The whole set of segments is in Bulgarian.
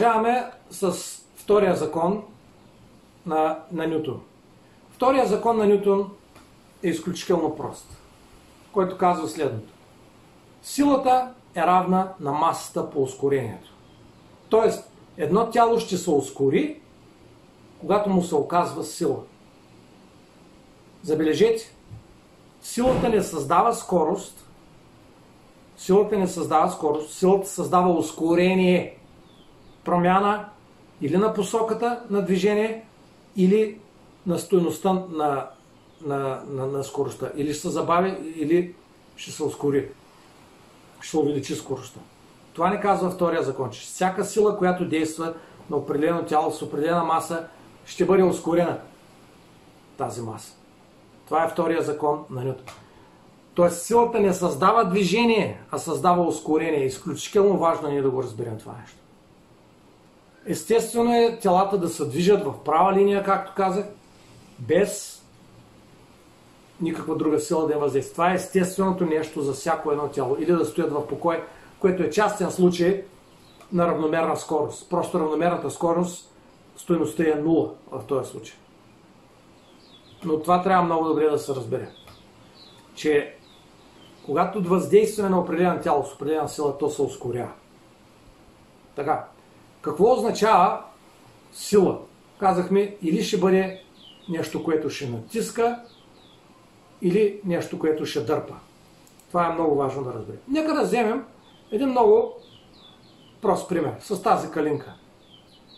продължаваме с втория закон на, на Нютон. Втория закон на Нютон е изключително прост, който казва следното. Силата е равна на масата по ускорението. Тоест, едно тяло ще се ускори, когато му се оказва сила. Забележете, силата не създава скорост, силата не създава скорост, силата създава ускорение, промяна или на посоката на движение, или на стоеността на, на, на, на скоростта. Или ще се забави, или ще се ускори. Ще увеличи скоростта. Това не казва втория закон, че всяка сила, която действа на определено тяло с определена маса, ще бъде ускорена тази маса. Това е втория закон на Нютон. Тоест силата не създава движение, а създава ускорение. Изключително важно ние да го разберем това нещо. Естествено е телата да се движат в права линия, както казах, без никаква друга сила да е въздейства. Това е естественото нещо за всяко едно тяло. Или да стоят в покой, което е частен случай на равномерна скорост. Просто равномерната скорост, стоеността е нула в този случай. Но това трябва много добре да се разбере. Че когато въздействаме на определено тяло с определена сила, то се ускорява. Така. Какво означава сила? Казахме, или ще бъде нещо, което ще натиска, или нещо, което ще дърпа. Това е много важно да разберем. Нека да вземем един много прост пример с тази калинка.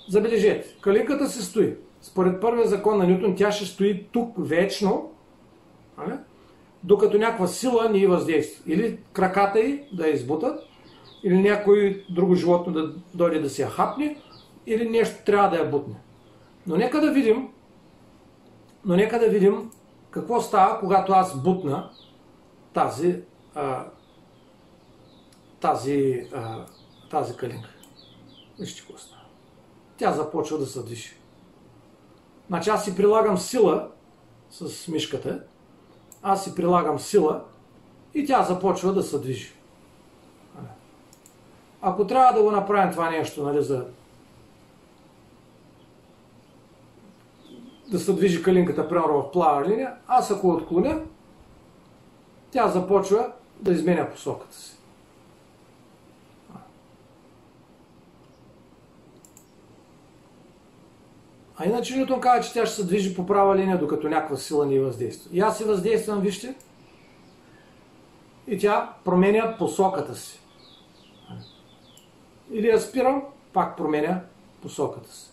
Забележете, калинката се стои. Според първия закон на Нютон, тя ще стои тук вечно, нали? докато някаква сила ни въздейства. Или краката й да я избутат, или някой друго животно да дойде да се я хапне, или нещо трябва да я бутне. Но нека да видим, но нека да видим какво става, когато аз бутна тази, а, тази, а, тази калинка. Вижте какво става. Тя започва да се движи. Значи аз си прилагам сила с мишката, аз си прилагам сила и тя започва да се движи. Ако трябва да го направим това нещо, нали, за да се движи калинката, примерно в плава линия, аз ако отклоня, тя започва да изменя посоката си. А иначе Нютон казва, че тя ще се движи по права линия, докато някаква сила ни въздейства. И аз си въздействам, вижте, и тя променя посоката си. Или я спирам, пак променя посоката си.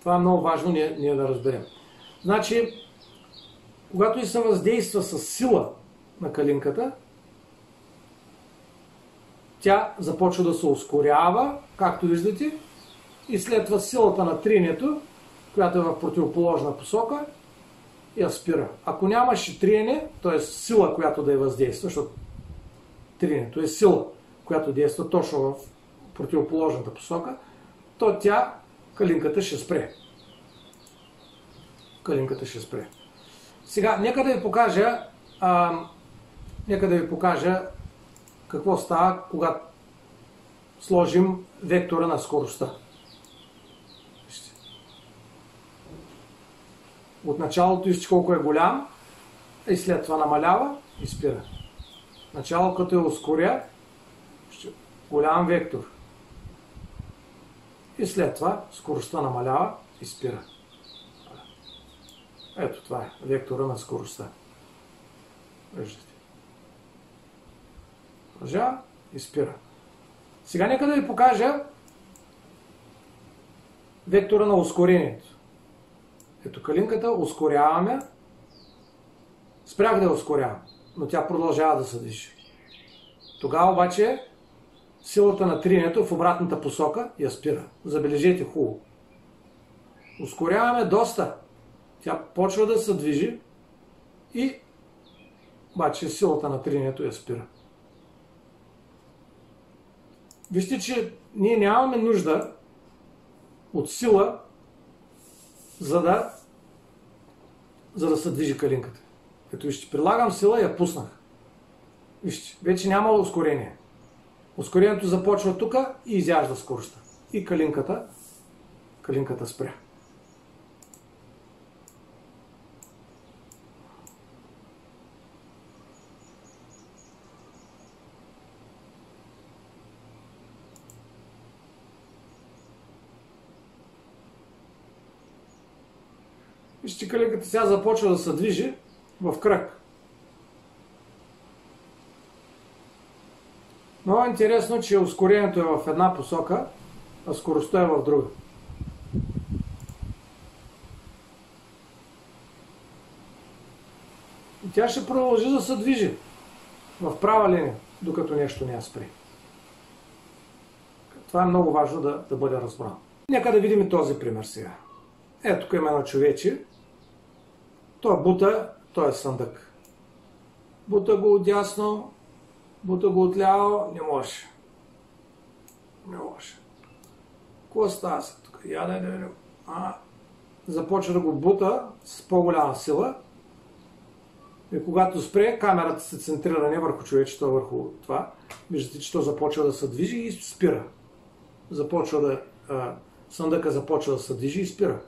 Това е много важно ние, ние да разберем. Значи, когато и се въздейства с сила на калинката, тя започва да се ускорява, както виждате, и след това силата на триенето, която е в противоположна посока, я спира. Ако нямаше триене, т.е. сила, която да я въздейства, защото триенето е сила, която действа точно в противоположната посока, то тя, калинката ще спре. Калинката ще спре. Сега, нека да ви покажа, а, нека да ви покажа какво става, когато сложим вектора на скоростта. От началото вижте колко е голям и след това намалява и спира. Начало като е ускоря, голям вектор. И след това скоростта намалява и спира. Ето това е вектора на скоростта. Виждате. Продължава и спира. Сега нека да ви покажа вектора на ускорението. Ето калинката, ускоряваме. Спрях да я ускорявам, но тя продължава да се движи. Тогава обаче силата на триенето в обратната посока я спира. Забележете хубаво. Ускоряваме доста. Тя почва да се движи и обаче силата на триенето я спира. Вижте, че ние нямаме нужда от сила, за да, за да се движи калинката. Като вижте, прилагам сила я пуснах. Вижте, вече няма ускорение. Ускорението започва тук и изяжда скоростта. И калинката, калинката спря. Вижте, калинката сега започва да се движи в кръг. Много е интересно, че ускорението е в една посока, а скоростта е в друга. И тя ще продължи да се движи в права линия, докато нещо не я спре. Това е много важно да, да бъде разбрано. Нека да видим и този пример сега. Ето тук има едно човече. Той е бута, той е съндък. Бута го отясно, бута го може. Не може. Какво става се тук? Я да видим. А, започва да го бута с по-голяма сила. И когато спре, камерата се центрира не върху човечето, а върху това. Виждате, че то започва да се движи и спира. Започва да... А, съндъка започва да се движи и спира.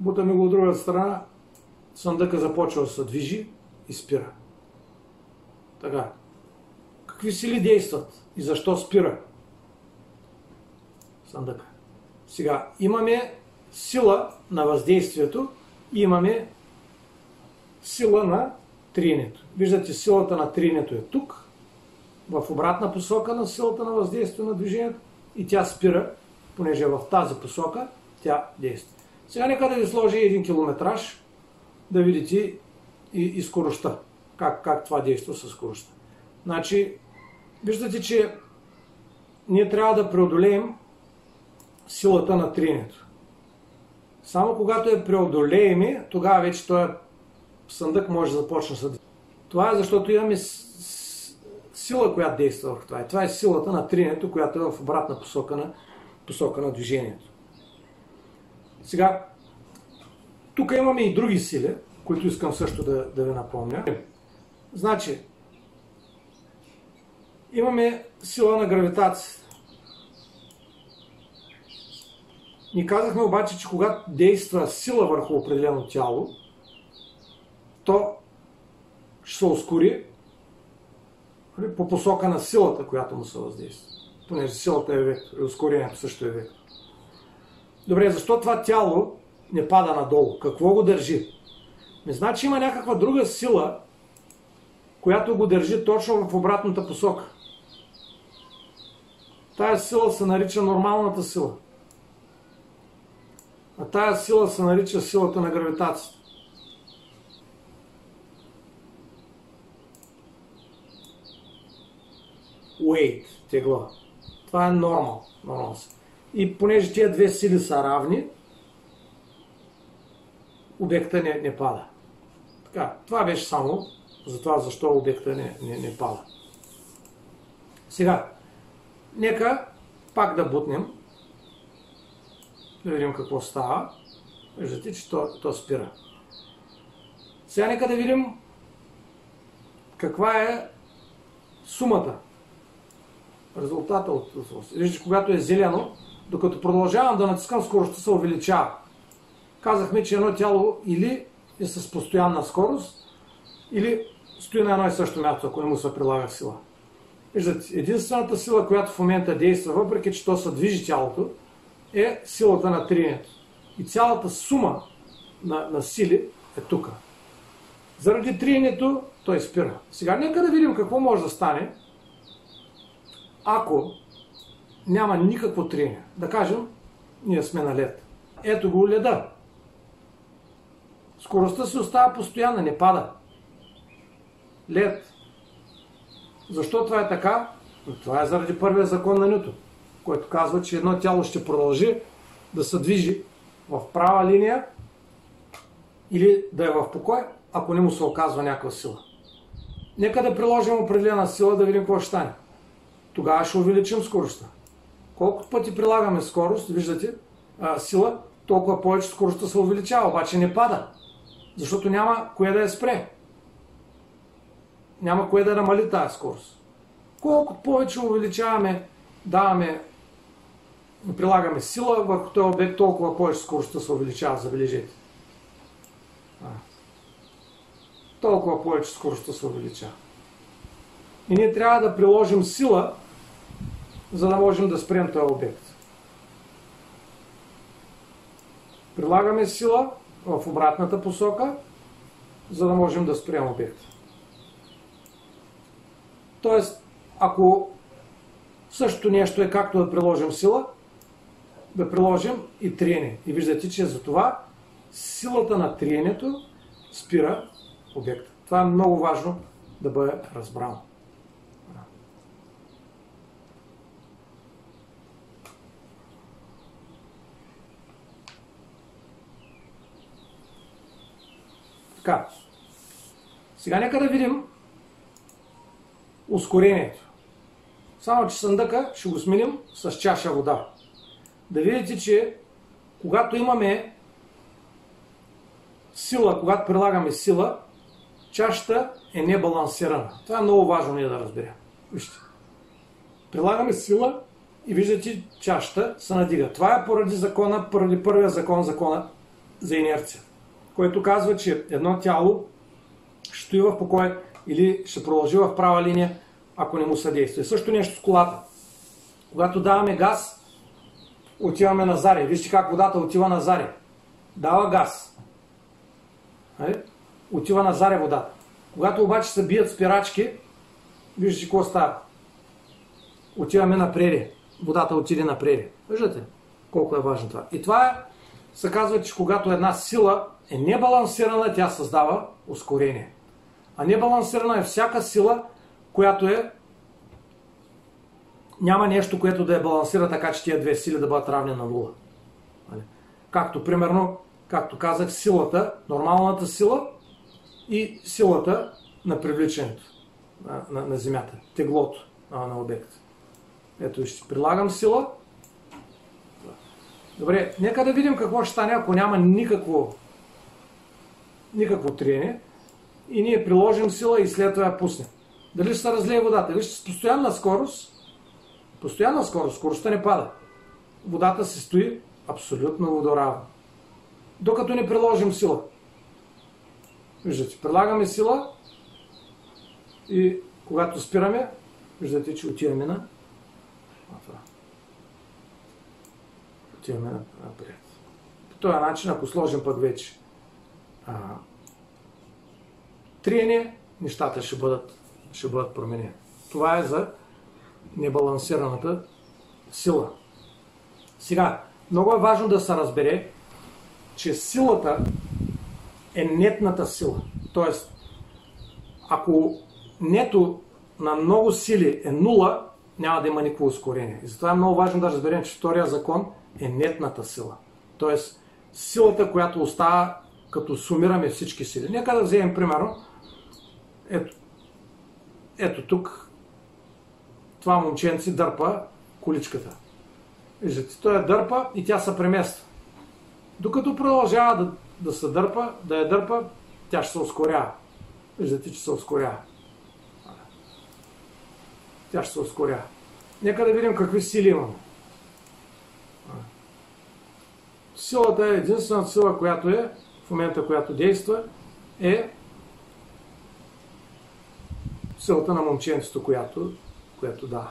Бутаме го от другата страна, съндъка започва да се движи и спира. Така. Какви сили действат и защо спира съндъка? Сега, имаме сила на въздействието и имаме сила на триенето. Виждате, силата на триенето е тук, в обратна посока на силата на въздействие на движението и тя спира, понеже в тази посока тя действа. Сега нека да ви сложи един километраж, да видите и, и скоростта. Как, как това действа със скоростта. Значи, виждате, че ние трябва да преодолеем силата на триенето. Само когато е преодолееми, тогава вече този съндък може да започне с Това е защото имаме сила, която действа в това. това е силата на триенето, която е в обратна посока на, посока на движението. Сега, тук имаме и други сили, които искам също да, да ви напомня. Значи, имаме сила на гравитация. Ни казахме обаче, че когато действа сила върху определено тяло, то ще се ускори по посока на силата, която му се въздейства. Понеже силата е вектор и ускорението също е вектор. Добре, защо това тяло не пада надолу? Какво го държи? Не значи има някаква друга сила, която го държи точно в обратната посока. Тая сила се нарича нормалната сила. А тая сила се нарича силата на гравитацията. Weight, тегло. Това е нормал. нормал. И понеже тия две сили са равни, обекта не, не пада. Така, това беше само за това защо обекта не, не, не пада. Сега, нека пак да бутнем. Да видим какво става. Виждате, че то, то спира. Сега нека да видим каква е сумата. Резултата от. Виждате, когато е зелено, докато продължавам да натискам, скоростта се увеличава. Казахме, че едно тяло или е с постоянна скорост, или стои на едно и също място, ако не му се прилага сила. Виждате, единствената сила, която в момента действа, въпреки че то се движи тялото, е силата на триенето. И цялата сума на, на сили е тук. Заради триенето той спира. Сега нека да видим какво може да стане, ако няма никакво триене. Да кажем, ние сме на лед. Ето го леда. Скоростта си остава постоянна, не пада. Лед. Защо това е така? Това е заради първия закон на Нюто, който казва, че едно тяло ще продължи да се движи в права линия или да е в покой, ако не му се оказва някаква сила. Нека да приложим определена сила да видим какво ще стане. Тогава ще увеличим скоростта. Колкото пъти прилагаме скорост, виждате, а, сила, толкова повече скоростта се увеличава, обаче не пада. Защото няма кое да я спре. Няма кое да намали тази скорост. колкото повече увеличаваме, даваме, прилагаме сила върху този обект, толкова повече скоростта се увеличава, забележете. Толкова повече скоростта се увеличава. И ние трябва да приложим сила, за да можем да спрем този обект. Прилагаме сила в обратната посока, за да можем да спрем обекта. Тоест, ако същото нещо е както да приложим сила, да приложим и триене. И виждате, че за това силата на триенето спира обекта. Това е много важно да бъде разбрано. Така. Сега нека да видим ускорението. Само, че съндъка ще го сменим с чаша вода. Да видите, че когато имаме сила, когато прилагаме сила, чашата е небалансирана. Това е много важно ние да разберем. Вижте. Прилагаме сила и виждате, чашата се надига. Това е поради закона, поради първия закон, закона за инерция, който казва, че едно тяло ще стои в покой или ще продължи в права линия, ако не му съдейства. Също нещо с колата. Когато даваме газ, отиваме на заре. Вижте как водата отива на заре. Дава газ. Нали? Отива на заре водата. Когато обаче се бият спирачки, виждате какво става. Отиваме напред. Водата отиде напред. Виждате колко е важно това. И това е, се казва, че когато една сила е небалансирана, тя създава ускорение. А небалансирана е всяка сила, която е няма нещо, което да е балансира така, че тия две сили да бъдат равни на нула. Нали? Както, примерно, както казах, силата, нормалната сила и силата на привличането на, на, на Земята, теглото а, на обекта. Ето, ще прилагам сила. Добре, нека да видим какво ще стане, ако няма никакво, никакво триене и ние приложим сила и след това я пуснем. Дали ще се разлее водата? Вижте, с постоянна скорост, постоянна скорост, скоростта не пада. Водата се стои абсолютно водоравно. Докато не приложим сила. Виждате, прилагаме сила и когато спираме, виждате, че отиваме на отиваме напред. По този начин, ако сложим пък вече триене, нещата ще бъдат, ще бъдат променени. Това е за небалансираната сила. Сега, много е важно да се разбере, че силата е нетната сила. Тоест, ако нето на много сили е нула, няма да има никакво ускорение. И затова е много важно да разберем, че втория закон е нетната сила. Тоест, силата, която остава като сумираме всички сили. Нека да вземем примерно ето, ето тук това момченце дърпа количката. Виждате, той я дърпа и тя се премества. Докато продължава да, да се дърпа, да я дърпа, тя ще се ускорява. Виждате, че се ускорява. Тя ще се ускорява. Нека да видим какви сили имаме. Силата е единствената сила, която е в момента, която действа, е силата на момченцето, която, която да.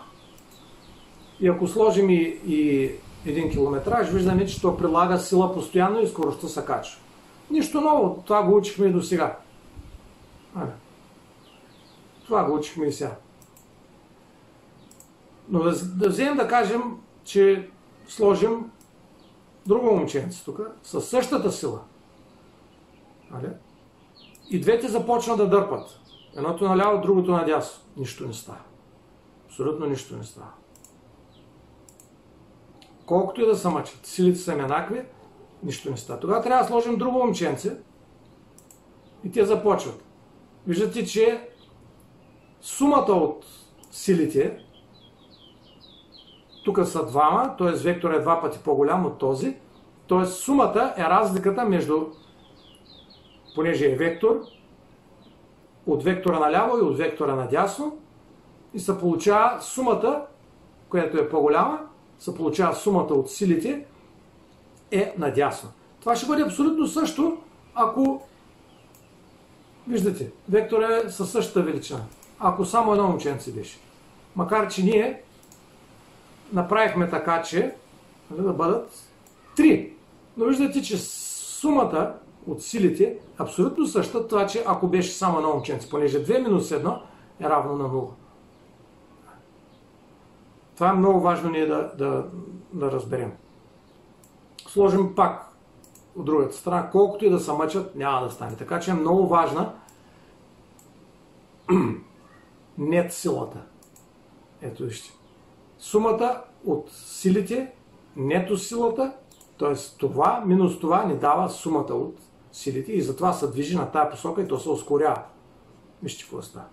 И ако сложим и, и един километраж, виждаме, че то прилага сила постоянно и скоростта се качва. Нищо ново, това го учихме и до сега. Това го учихме и сега. Но да, да вземем да кажем, че сложим друго момченце тук, със същата сила. И двете започнат да дърпат. Едното наляво, другото надясно. Нищо не става. Абсолютно нищо не става. Колкото и да са мъчат, силите са еднакви, нищо не става. Тогава трябва да сложим друго момченце и те започват. Виждате, че сумата от силите, тук са двама, т.е. вектор е два пъти по-голям от този, т.е. сумата е разликата между, понеже е вектор, от вектора наляво и от вектора надясно, и се получава сумата, която е по-голяма, се получава сумата от силите, е надясно. Това ще бъде абсолютно също, ако виждате, вектор е със същата величина. Ако само едно момченце беше. Макар, че ние направихме така, че нали, да бъдат три. Но виждате, че сумата от силите абсолютно съща, това, че ако беше само едно момченце, понеже 2 минус 1 е равно на 0. Това е много важно ние да, да, да разберем. Сложим пак от другата страна, колкото и да се мъчат, няма да стане. Така че е много важна нет силата. Ето вижте. Сумата от силите, нето силата, т.е. това минус това ни дава сумата от силите и затова се движи на тая посока и то се ускорява. Вижте какво става.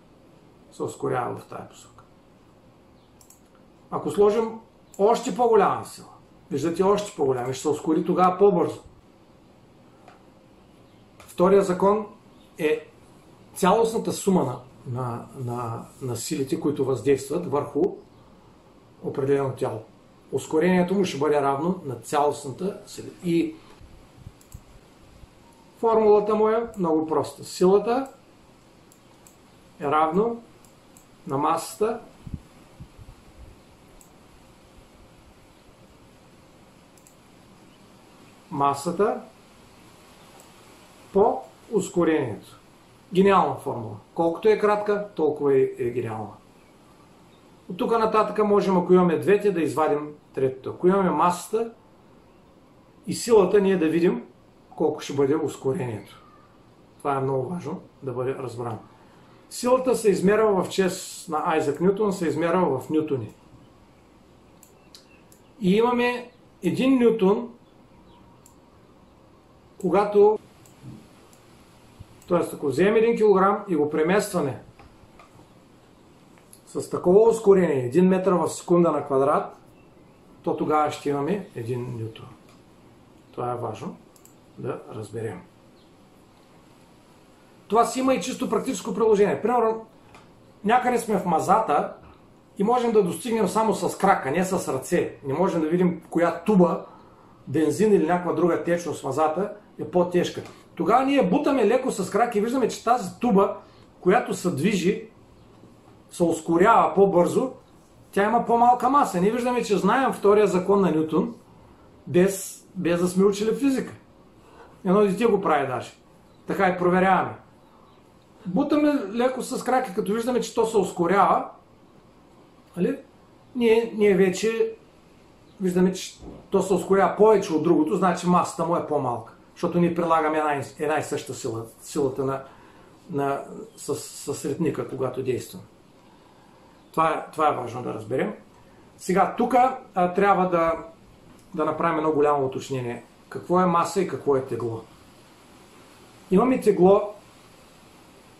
Се ускорява в тая посока. Ако сложим още по-голяма сила, виждате още по-голяма, ще се ускори тогава по-бързо. Втория закон е цялостната сума на, на, на, на силите, които въздействат върху определено тяло. Ускорението му ще бъде равно на цялостната сила. И формулата му е много проста. Силата е равно на масата масата по ускорението. Гениална формула. Колкото е кратка, толкова е, е гениална. От тук нататък можем, ако имаме двете, да извадим третото. Ако имаме масата и силата, ние да видим колко ще бъде ускорението. Това е много важно да бъде разбрано. Силата се измерва в чест на Айзак Нютон, се измерва в нютони. И имаме един нютон, когато т.е. ако вземем 1 кг и го преместваме с такова ускорение 1 метър в секунда на квадрат, то тогава ще имаме 1 нютон. Това е важно да разберем. Това си има и чисто практическо приложение. Примерно, някъде сме в мазата и можем да достигнем само с крака, не с ръце. Не можем да видим коя туба, бензин или някаква друга течност в мазата е по-тежка. Тогава ние бутаме леко с крак и виждаме, че тази туба, която се движи, се ускорява по-бързо, тя има по-малка маса. Ние виждаме, че знаем втория закон на Нютон, без, без да сме учили физика. Едно дете го прави даже. Така и проверяваме. Бутаме леко с краки, като виждаме, че то се ускорява. Нали? Ние, ние вече виждаме, че то се ускорява повече от другото, значи масата му е по-малка защото ние прилагаме една, една и съща сила, силата на, на, с, с ретника, когато действаме. Това е, това е важно да разберем. Сега, тук трябва да, да направим едно голямо уточнение. Какво е маса и какво е тегло? Имаме тегло,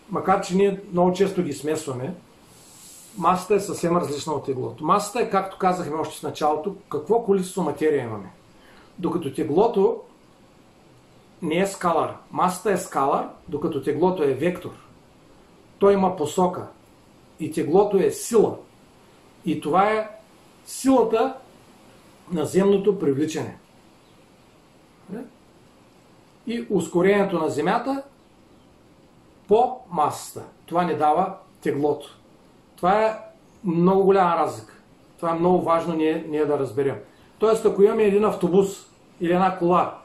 макар че ние много често ги смесваме, масата е съвсем различна от теглото. Масата е, както казахме още в началото, какво количество материя имаме. Докато теглото не е скалар. Масата е скалар, докато теглото е вектор. Той има посока. И теглото е сила. И това е силата на земното привличане. И ускорението на Земята по масата. Това ни дава теглото. Това е много голяма разлика. Това е много важно ние, ние да разберем. Тоест, ако имаме един автобус или една кола,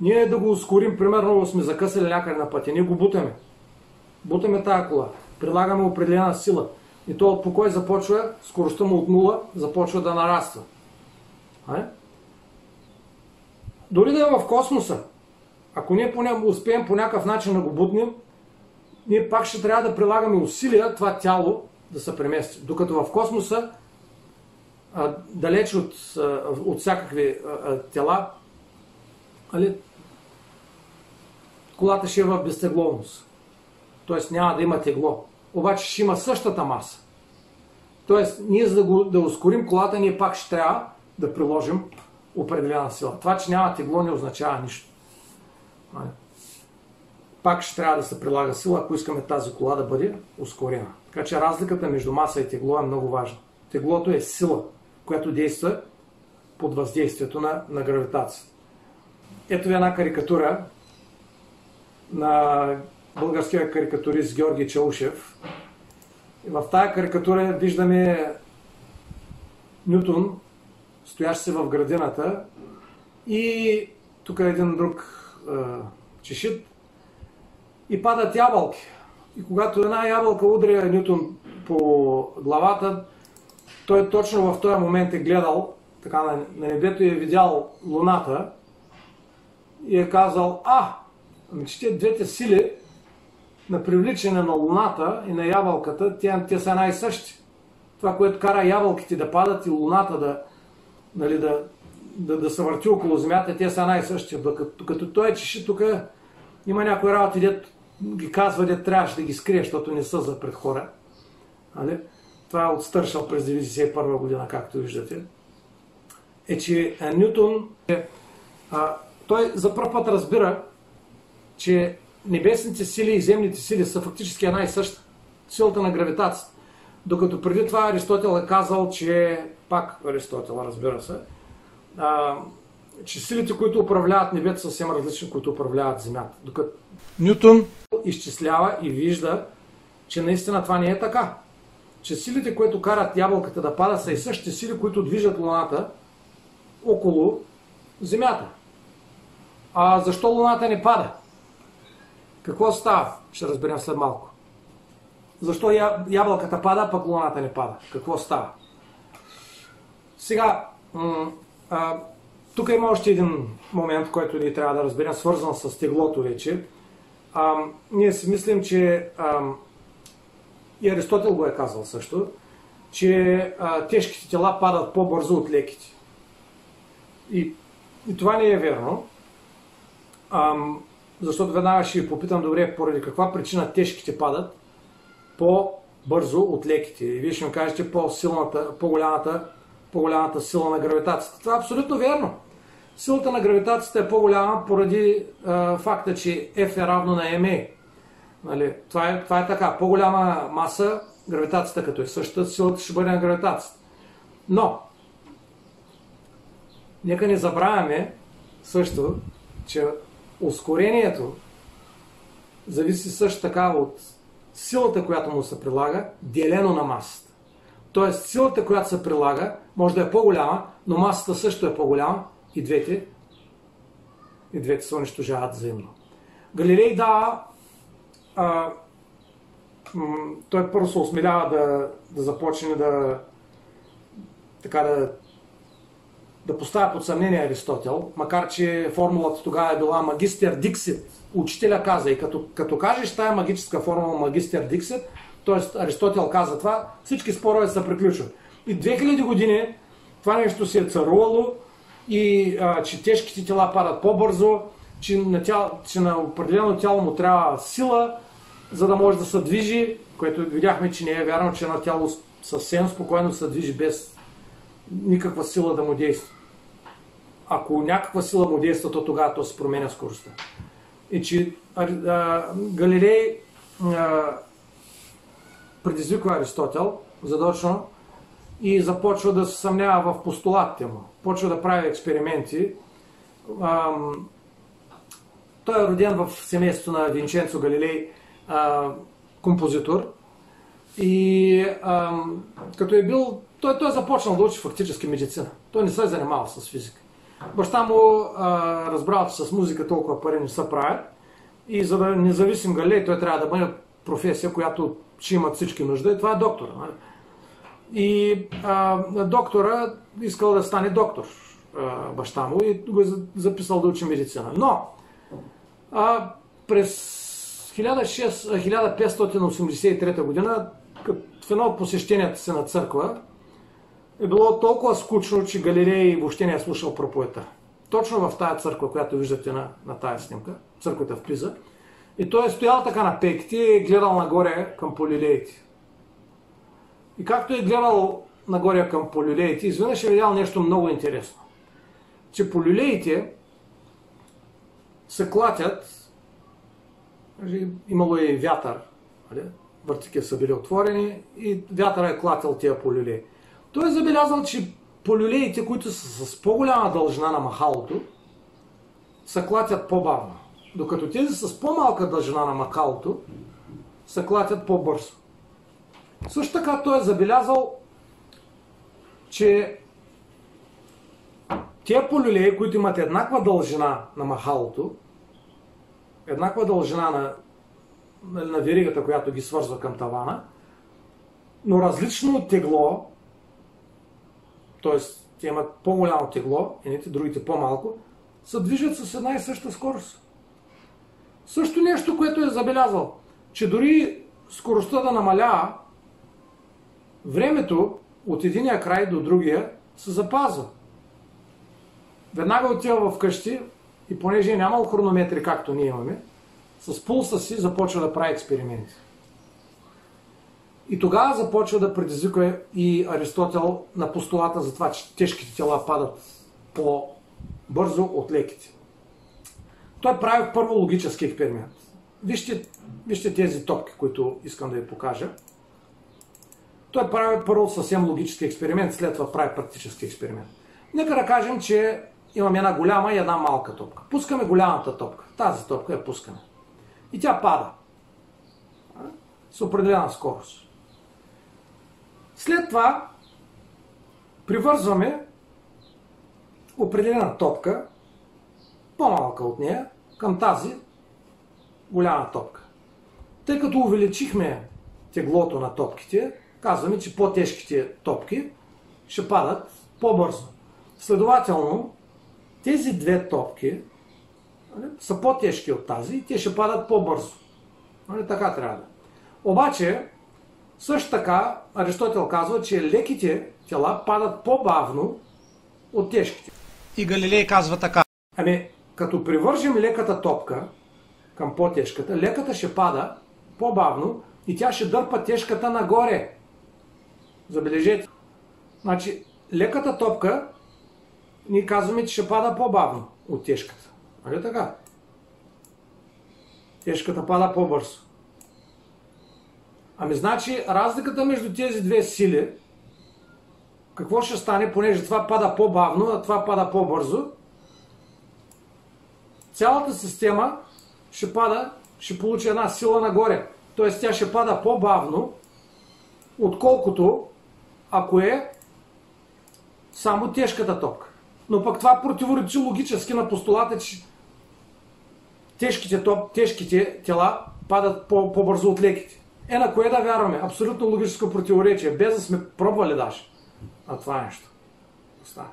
ние да го ускорим, примерно сме закъсали някъде на пътя, ние го бутаме. Бутаме тая кола, прилагаме определена сила. И то от покой започва, скоростта му от нула започва да нараства. А? Дори да е в космоса, ако ние успеем по някакъв начин да го бутнем, ние пак ще трябва да прилагаме усилия това тяло да се премести. Докато в космоса, далеч от, от всякакви тела, нали, колата ще е в безтегловност. Тоест няма да има тегло. Обаче ще има същата маса. Тоест, ние за да, го, да ускорим колата, ние пак ще трябва да приложим определена сила. Това, че няма тегло, не означава нищо. пак ще трябва да се прилага сила, ако искаме тази кола да бъде ускорена. Така че разликата между маса и тегло е много важна. Теглото е сила, която действа под въздействието на, на гравитация. Ето ви една карикатура на българския карикатурист Георги Чаушев. В тази карикатура виждаме Нютон, стоящ се в градината и тук е един друг е, чешит и падат ябълки. И когато една ябълка удря Нютон по главата, той точно в този момент е гледал така на, на небето и е видял луната и е казал, а, ами че те двете сили на привличане на луната и на ябълката, те, те са най-същи. Това, което кара ябълките да падат и луната да, нали, да, да, да се върти около земята, те са най-същи. Докато като той чеши тук има някои работи, дет ги казва, де трябваше да ги скрие, защото не са за пред хора. Нали? Това е от Стършал през 1991 година, както виждате. Е, че Нютон, е, а, той за първ път разбира, че небесните сили и земните сили са фактически една и съща. Силата на гравитацията. Докато преди това Аристотел е казал, че, пак Аристотел, разбира се, а, че силите, които управляват небето, са съвсем различни, които управляват Земята. Докато Нютон изчислява и вижда, че наистина това не е така. Че силите, които карат ябълката да пада, са и същите сили, които движат Луната около Земята. А защо Луната не пада? Какво става? Ще разберем след малко. Защо ябълката пада, пък Луната не пада? Какво става? Сега, а, тук има още един момент, който ни трябва да разберем, свързан с теглото вече. А, ние си мислим, че а, и Аристотел го е казал също, че а, тежките тела падат по-бързо от леките. И, и това не е верно, а, защото веднага ще ви попитам добре поради каква причина тежките падат по-бързо от леките. И вие ще ми кажете по-силната, по-голямата, по-голямата сила на гравитацията. Това е абсолютно верно. Силата на гравитацията е по-голяма поради а, факта, че F е равно на ma. Нали? Това, е, това е така. По-голяма маса, гравитацията като е същата, силата ще бъде на гравитацията. Но, нека не забравяме също, че ускорението зависи също така от силата, която му се прилага, делено на масата. Тоест, силата, която се прилага, може да е по-голяма, но масата също е по-голяма и двете, и двете се унищожават взаимно. Галилей дава а, той първо се осмелява да, да започне да така да да поставя под съмнение Аристотел, макар че формулата тогава е била магистър Диксит. Учителя каза и като, като кажеш тая магическа формула магистър Диксит, т.е. Аристотел каза това, всички спорове са приключват. И 2000 години това нещо се е царувало и а, че тежките тела падат по-бързо, че на, тяло, че на определено тяло му трябва сила, за да може да се движи, което видяхме, че не е вярно, че на тяло съвсем спокойно се движи без никаква сила да му действа. Ако някаква сила му действа, то тогава то се променя скоростта. И че а, а, Галилей а, предизвиква Аристотел задочно и започва да се съмнява в постулатите му. Почва да прави експерименти. А, той е роден в семейството на Винченцо Галилей, а, композитор. И а, като е бил, той, той е започнал да учи фактически медицина. Той не се е занимавал с физика. Баща му а, разбрал, че с музика толкова пари не се правят. И за да независим галей, той трябва да бъде професия, която ще имат всички нужда. И това е доктор. Нали? И а, доктора искал да стане доктор, а, баща му, и го е записал да учи медицина. Но а, през 1583 година, в едно от посещенията си на църква, е било толкова скучно, че Галилей въобще не е слушал проповета. Точно в тази църква, която виждате на, на тази снимка, църквата в Пиза. И той е стоял така на пейките и е гледал нагоре към полилеите. И както е гледал нагоре към полилеите, изведнъж е видял нещо много интересно. Че полилеите се клатят Нали, имало и вятър. Нали? Въртики са били отворени и вятъра е клатил тия полюлеи. Той е забелязал, че полюлеите, които са с по-голяма дължина на махалото, се клатят по-бавно. Докато тези с по-малка дължина на махалото се клатят по-бързо. Също така той е забелязал, че тия полюлеи, които имат еднаква дължина на махалото, еднаква дължина на, на, на веригата, която ги свързва към тавана, но различно тегло, т.е. те имат по-голямо тегло, едните, другите по-малко, се движат с една и съща скорост. Също нещо, което е забелязал, че дори скоростта да намалява, времето от единия край до другия се запазва. Веднага отива в къщи и понеже е нямал хронометри, както ние имаме, с пулса си започва да прави експерименти. И тогава започва да предизвиква и Аристотел на постулата за това, че тежките тела падат по-бързо от леките. Той прави първо логически експеримент. Вижте, вижте тези топки, които искам да ви покажа. Той прави първо съвсем логически експеримент, след това прави практически експеримент. Нека да кажем, че имаме една голяма и една малка топка. Пускаме голямата топка. Тази топка я пускаме. И тя пада. С определена скорост. След това привързваме определена топка, по-малка от нея, към тази голяма топка. Тъй като увеличихме теглото на топките, казваме, че по-тежките топки ще падат по-бързо. Следователно, тези две топки нали, са по-тежки от тази и те ще падат по-бързо. Нали, така трябва да. Обаче, също така, Аристотел казва, че леките тела падат по-бавно от тежките. И Галилей казва така. Ами, като привържим леката топка към по-тежката, леката ще пада по-бавно и тя ще дърпа тежката нагоре. Забележете. Значи, леката топка ние казваме, че ще пада по-бавно от тежката. Нали така? Тежката пада по-бързо. Ами значи разликата между тези две сили, какво ще стане, понеже това пада по-бавно, а това пада по-бързо, цялата система ще пада, ще получи една сила нагоре. Тоест тя ще пада по-бавно, отколкото ако е само тежката топка. Но пък това противоречи логически на постулата, че тежките, топ, тежките тела падат по- по-бързо от леките. Е, на кое да вярваме? Абсолютно логическо противоречие, без да сме пробвали даже. А това нещо. Остава.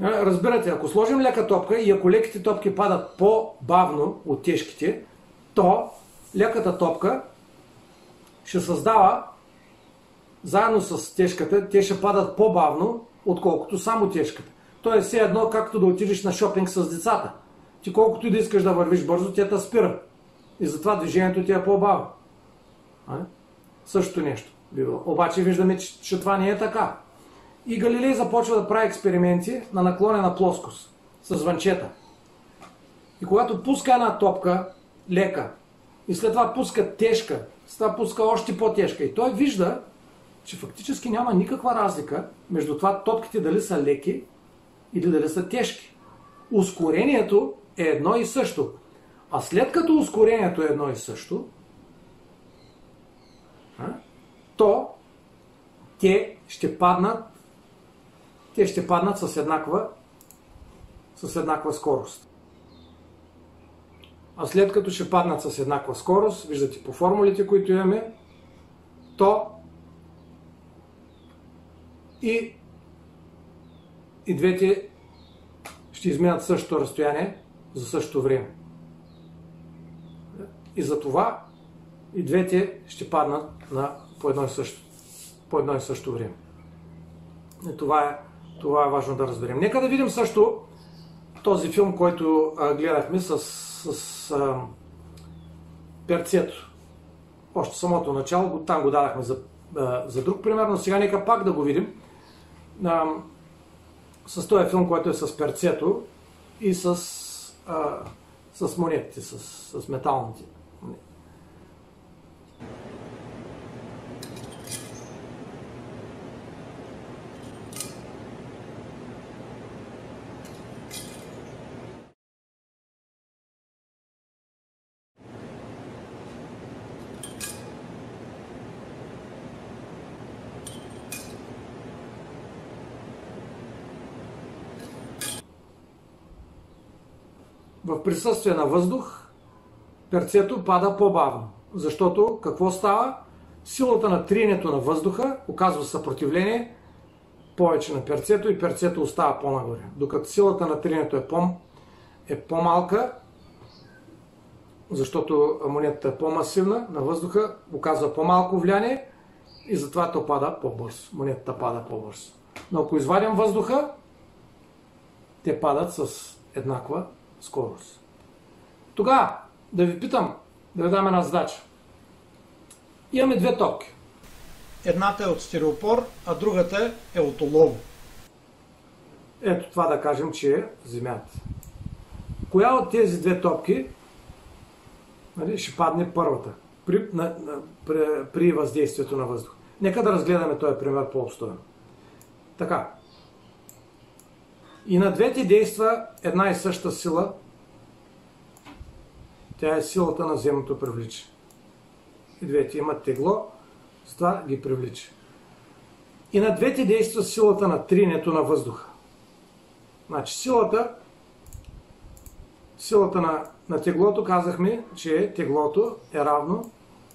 Разбирате, ако сложим лека топка и ако леките топки падат по-бавно от тежките, то леката топка ще създава заедно с тежката, те ще падат по-бавно, отколкото само тежката. То е все едно, както да отидеш на шопинг с децата. Ти колкото и да искаш да вървиш бързо, тя те спира. И затова движението ти е по-бавно. Същото нещо. Обаче виждаме, че това не е така. И Галилей започва да прави експерименти на наклонена плоскост с звънчета. И когато пуска една топка лека и след това пуска тежка, след това пуска още по-тежка и той вижда, че фактически няма никаква разлика между това топките дали са леки или дали са тежки. Ускорението е едно и също. А след като ускорението е едно и също, то те ще паднат те ще паднат с еднаква, с еднаква скорост. А след като ще паднат с еднаква скорост, виждате по формулите, които имаме, то и, и двете ще изминат същото разстояние за същото време. И за това и двете ще паднат на, по, едно и също, по едно и също време. И това е това е важно да разберем. Нека да видим също този филм, който а, гледахме с, с а, перцето. Още самото начало, там го дадахме за, а, за друг пример, но сега нека пак да го видим. А, с този филм, който е с перцето и с а, с монетите, с, с металните. в присъствие на въздух, перцето пада по-бавно. Защото какво става? Силата на триенето на въздуха оказва съпротивление повече на перцето и перцето остава по-нагоре. Докато силата на триенето е, по- е по-малка, защото монетата е по-масивна на въздуха, оказва по-малко влияние и затова то пада по-бързо. Монетата пада по-бързо. Но ако извадим въздуха, те падат с еднаква скорост. Тогава, да ви питам, да ви дам една задача. Имаме две топки. Едната е от стереопор, а другата е от олово. Ето това да кажем, че е Земята. Коя от тези две топки нали, ще падне първата при, на, на, при, при въздействието на въздух? Нека да разгледаме този пример по-обстойно. Така. И на двете действа една и съща сила. Тя е силата на земното привличане. И двете имат тегло, затова ги привлича. И на двете действа силата на триенето на въздуха. Значи силата, силата на, на теглото казахме, че теглото е равно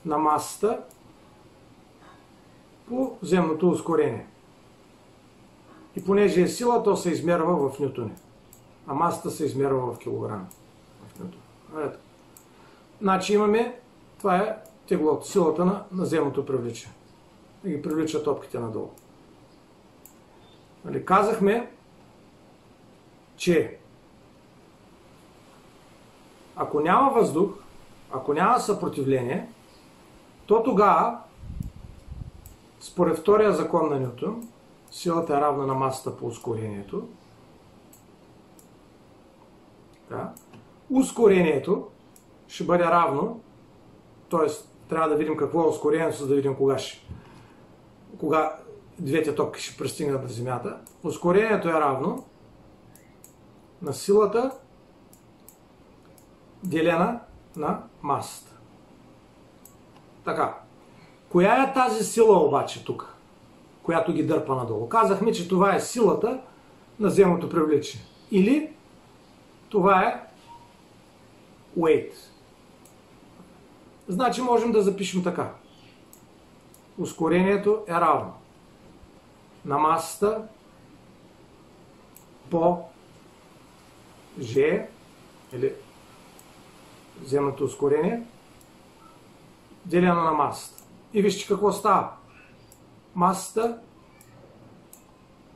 на масата по земното ускорение. И понеже е сила, то се измерва в нютони. А масата се измерва в килограми. В. Ето. Значи имаме, това е теглото, силата на, на земното привличане. Да ги привлича топките надолу. Нали, казахме, че ако няма въздух, ако няма съпротивление, то тогава, според втория закон на Нютон, силата е равна на масата по ускорението. Да. Ускорението ще бъде равно, т.е. трябва да видим какво е ускорението, за да видим кога ще, кога двете топки ще пристигнат на Земята. Ускорението е равно на силата делена на масата. Така. Коя е тази сила обаче тук, която ги дърпа надолу? Казахме, че това е силата на земното привличане. Или това е weight. Значи можем да запишем така. Ускорението е равно на масата по G или земното ускорение делено на масата. И вижте какво става. Масата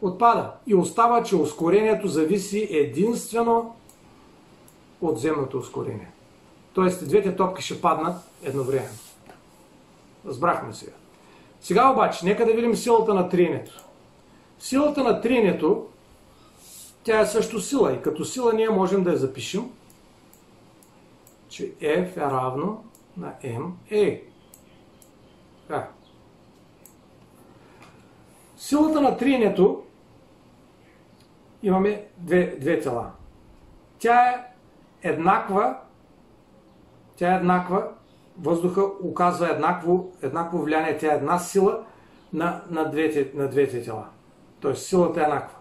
отпада и остава, че ускорението зависи единствено от земното ускорение. Тоест, двете топки ще паднат едновременно. Разбрахме сега. Сега обаче, нека да видим силата на триенето. Силата на триенето, тя е също сила и като сила ние можем да я запишем, че F е равно на MA. Така. Силата на триенето имаме две, две тела. Тя е еднаква, тя е еднаква, въздуха оказва еднакво, еднакво влияние, тя е една сила на, на, двете, на двете тела. Тоест силата е еднаква.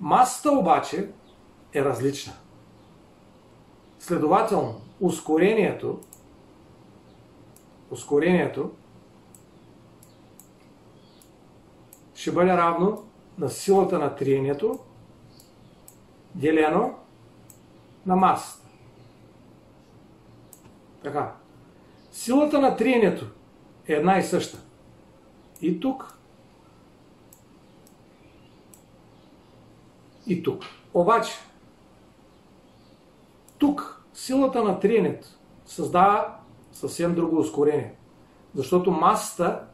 Масата обаче е различна. Следователно, ускорението ускорението ще бъде равно на силата на триението делено на масата. Така. Силата на триенето е една и съща. И тук, и тук. Обаче, тук силата на триенето създава съвсем друго ускорение. Защото масата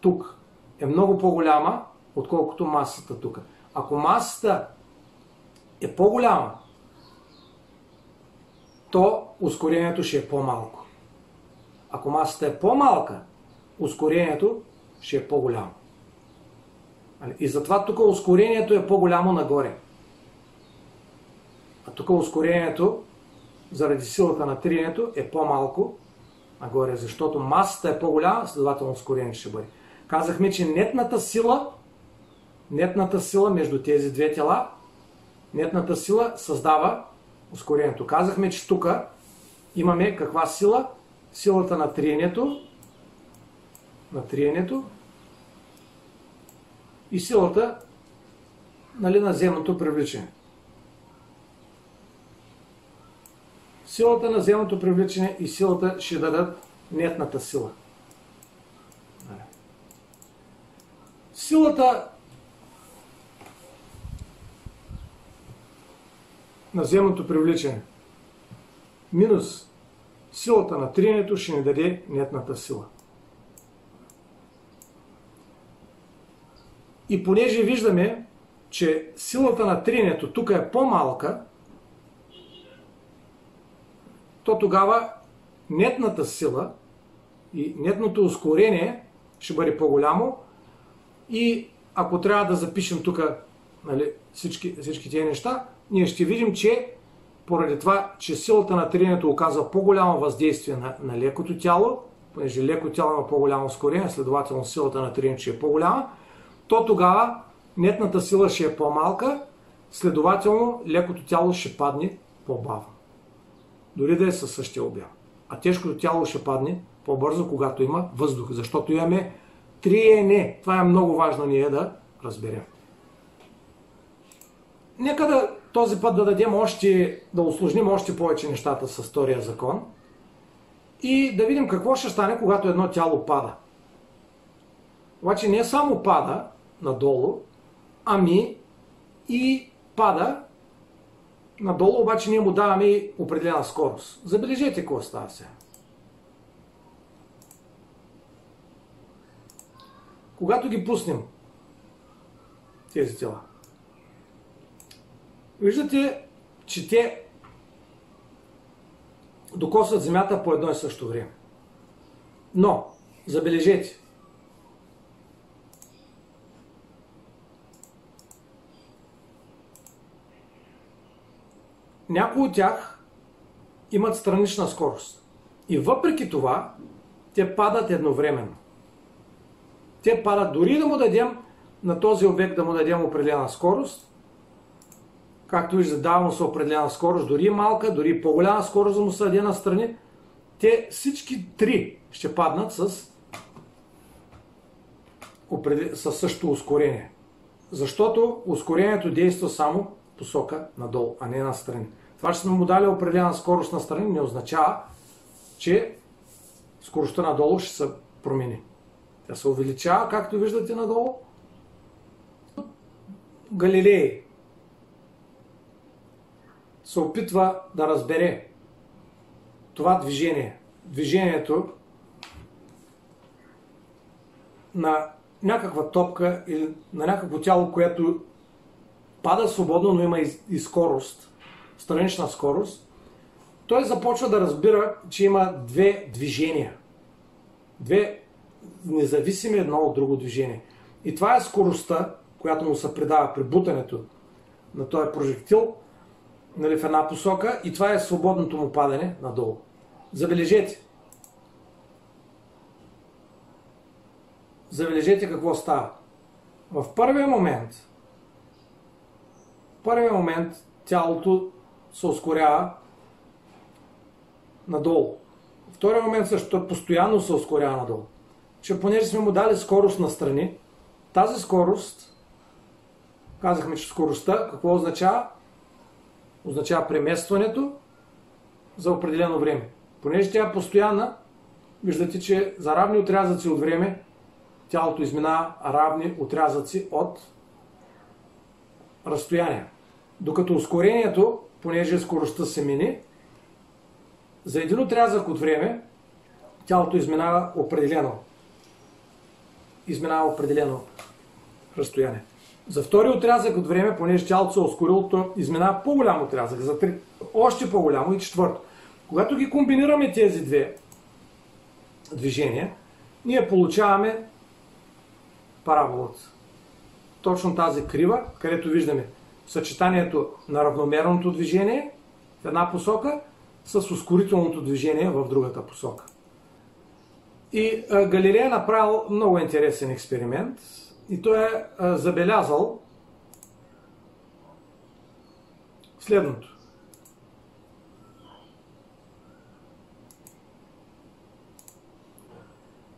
тук е много по-голяма, отколкото масата тук. Ако масата е по-голяма, то ускорението ще е по-малко. Ако масата е по-малка, ускорението ще е по-голямо. Нали? И затова тук ускорението е по-голямо нагоре. А тук ускорението, заради силата на триенето, е по-малко нагоре, защото масата е по-голяма, следователно ускорението ще бъде. Казахме, че нетната сила, нетната сила между тези две тела, нетната сила създава ускорението. Казахме, че тук имаме каква сила? Силата на триенето, на триенето и силата нали, на земното привличане. Силата на земното привличане и силата ще дадат нетната сила. Силата на земното привличане минус силата на триенето ще ни даде нетната сила. И понеже виждаме, че силата на триенето тук е по-малка, то тогава нетната сила и нетното ускорение ще бъде по-голямо и ако трябва да запишем тук нали, всички, всички тези неща, ние ще видим, че поради това, че силата на триенето оказва по-голямо въздействие на, на лекото тяло, понеже леко тяло има по-голямо ускорение, следователно силата на триенето ще е по-голяма, то тогава нетната сила ще е по-малка, следователно лекото тяло ще падне по-бавно. Дори да е със същия обяв. А тежкото тяло ще падне по-бързо, когато има въздух, защото имаме триене. Това е много важно ние да разберем. Нека да този път да дадем още, да усложним още повече нещата с втория закон и да видим какво ще стане, когато едно тяло пада. Обаче не само пада, надолу, ами и пада надолу, обаче ние му даваме и определена скорост. Забележете какво става сега. Когато ги пуснем тези тела, виждате, че те докосват земята по едно и също време. Но, забележете, някои от тях имат странична скорост. И въпреки това, те падат едновременно. Те падат дори да му дадем на този обект да му дадем определена скорост. Както виждате, дава му се определена скорост, дори малка, дори по-голяма скорост да му се даде на страни. Те всички три ще паднат с, с същото ускорение. Защото ускорението действа само посока надолу, а не на страни. Това, че сме му дали определена скорост на страни, не означава, че скоростта надолу ще се промени. Тя се увеличава, както виждате надолу. Галилей се опитва да разбере това движение. Движението на някаква топка или на някакво тяло, което пада свободно, но има и, скорост, странична скорост, той започва да разбира, че има две движения. Две независими едно от друго движение. И това е скоростта, която му се предава при бутането на този прожектил нали, в една посока и това е свободното му падане надолу. Забележете. Забележете какво става. В първия момент първия момент тялото се ускорява надолу. В втория момент също постоянно се ускорява надолу. Че понеже сме му дали скорост на страни, тази скорост, казахме, че скоростта, какво означава? Означава преместването за определено време. Понеже тя е постоянна, виждате, че за равни отрязъци от време тялото изминава равни отрязъци от разстояние. Докато ускорението, понеже скоростта се мини, за един отрязък от време тялото изминава определено. Изминава определено разстояние. За втори отрязък от време, понеже тялото се е ускорило, то изминава по-голям отрязък, за три, още по-голямо и четвърто. Когато ги комбинираме тези две движения, ние получаваме параболата. Точно тази крива, където виждаме съчетанието на равномерното движение в една посока с ускорителното движение в другата посока. И а, Галилей е направил много интересен експеримент и той е забелязал следното.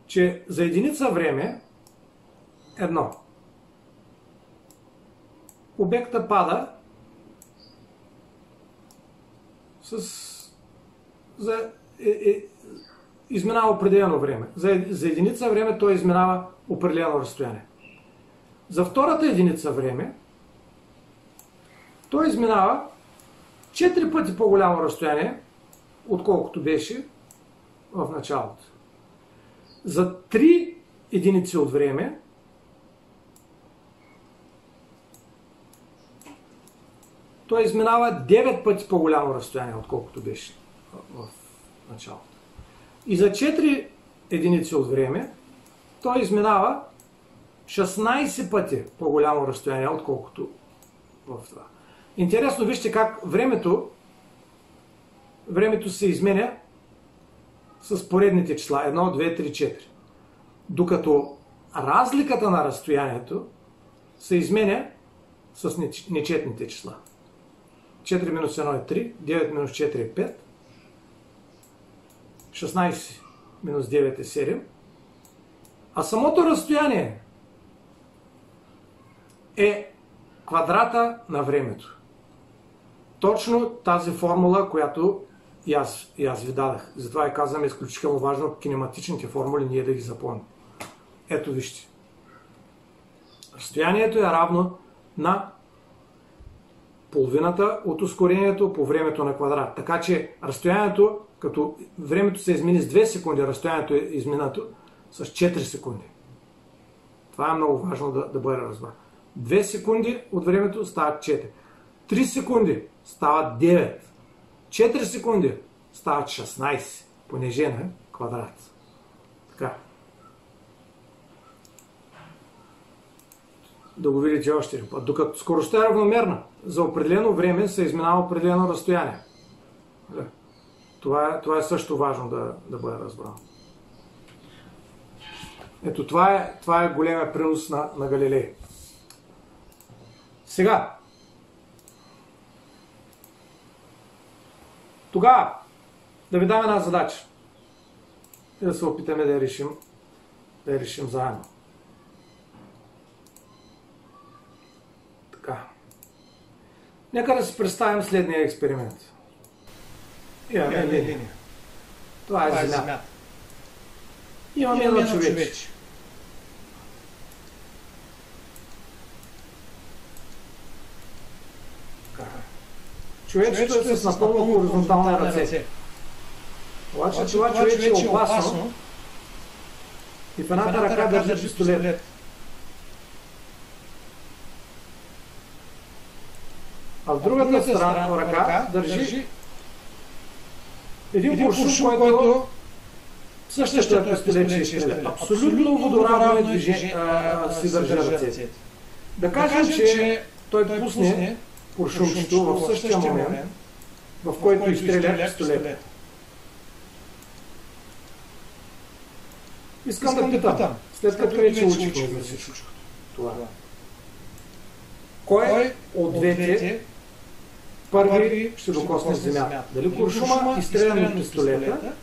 Че за единица време едно обекта пада с за е, е, изминава определено време. За, за единица време той изминава определено разстояние. За втората единица време той изминава 4 пъти по-голямо разстояние, отколкото беше в началото. За 3 единици от време той изминава 9 пъти по-голямо разстояние, отколкото беше в началото. И за 4 единици от време той изминава 16 пъти по-голямо разстояние, отколкото в това. Интересно, вижте как времето времето се изменя с поредните числа 1, 2, 3, 4. Докато разликата на разстоянието се изменя с нечетните числа. 4 минус 1 е 3, 9 минус 4 е 5, 16 минус 9 е 7, а самото разстояние е квадрата на времето. Точно тази формула, която и аз, и аз ви дадах. Затова я казвам изключително важно кинематичните формули ние да ги запомним. Ето вижте. Разстоянието е равно на половината от ускорението по времето на квадрат. Така че разстоянието, като времето се измени с 2 секунди, разстоянието е изминато с 4 секунди. Това е много важно да, да бъде разбрано. 2 секунди от времето стават 4. 3 секунди стават 9. 4 секунди стават 16, понеже на квадрат. Така. Да го видите още един път. Докато скоростта е равномерна, за определено време се изминава определено разстояние. Това е, това е също важно да, да бъде разбрано. Ето това е, това е големия принос на, на Галилей. Сега, тогава да ви дам една задача и да се опитаме да я решим, да я решим заедно. Така. Нека да си представим следния експеримент. Имаме линия. Това е, земята. земята. Имаме едно човече. Човечето е с напълно хоризонтални ръце. Обаче това човече е опасно и в едната ръка държи пистолет. А в другата страна ръка държи един куршум, който същото е пистолет, че е Абсолютно водоравно движение си държа ръцете. Да кажем, че той пусне куршумчето в същия момент, в който изстреля пистолет. Искам да питам, след като вече учихме за всичко това. Кой от двете първи ще докосне земята? Дали куршума изстрелян от пистолета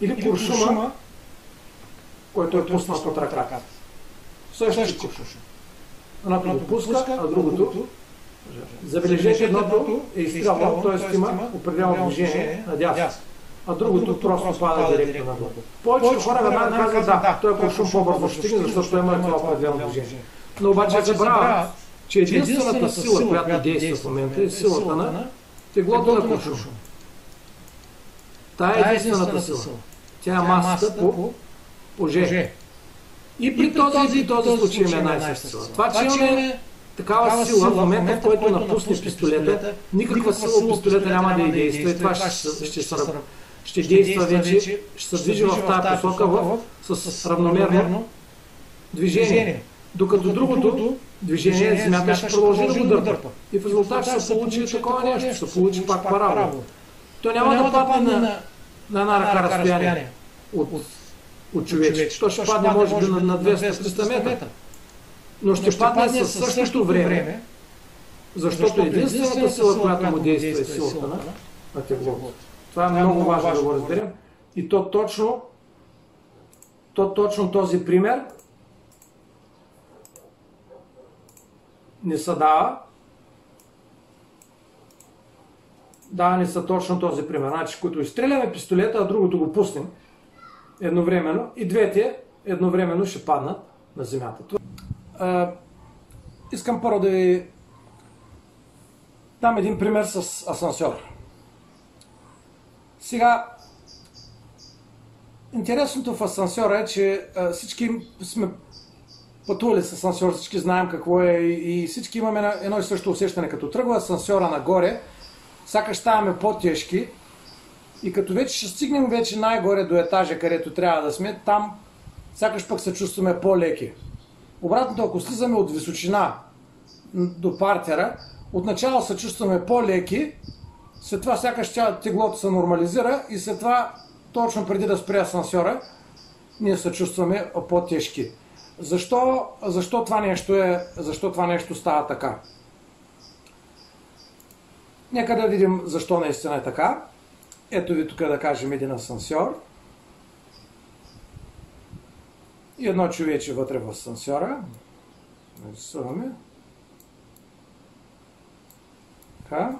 или куршума, който е пуснат от ръката? Същия куршум. Едното го пуска, а другото Забележете, едното е изстрелно, т.е. има определено движение надясно, а другото просто пада директно надолу. Повечето хора веднага казват, да, той е куршум по-бързо ще стигне, защото има това определено движение. Но обаче забравят, че единствената сила, която действа в момента е силата на теглото на куршум. Тая е единствената сила. Тя е масата по, по. И при този и този случай има една и съща сила. Това, че имаме такава сила, в момента, в който напусне пистолета, никаква сила от пистолета няма да и действа и това ще, ще, ще, ще, ще действа вече, ще се движи в тази посока в, с равномерно движение. Докато другото движение земята ще продължи да го дърпа. И в резултат ще се получи такова нещо, ще се получи пак парабола. То няма да падне на, на една ръка разстояние. от, от човече. То ще падне може би на 200-300 метра. Но ще падне със същото време, защото единствената сила, която му действа е силата на, на теглото. Това е много важно да го разберем. И то точно, то точно този пример не се дава. Дава ни са точно този пример. Значи, като изстреляме пистолета, а другото го пуснем едновременно и двете едновременно ще паднат на земята. А, искам първо да ви дам един пример с асансьор. Сега, интересното в асансьора е, че а, всички сме пътували с асансьор, всички знаем какво е и, и всички имаме едно и също усещане. Като тръгва асансьора нагоре, сякаш ставаме по-тежки и като вече ще стигнем вече най-горе до етажа, където трябва да сме, там сякаш пък се чувстваме по-леки. Обратното, ако слизаме от височина до партера, отначало се чувстваме по-леки, след това сякаш теглото се нормализира и след това, точно преди да спре асансьора, ние се чувстваме по-тежки. Защо, защо, това нещо е, защо това нещо става така? Нека да видим защо наистина е така. Ето ви тук да кажем един асансьор. И едно човече вътре в асансьора. Нарисуваме. Така.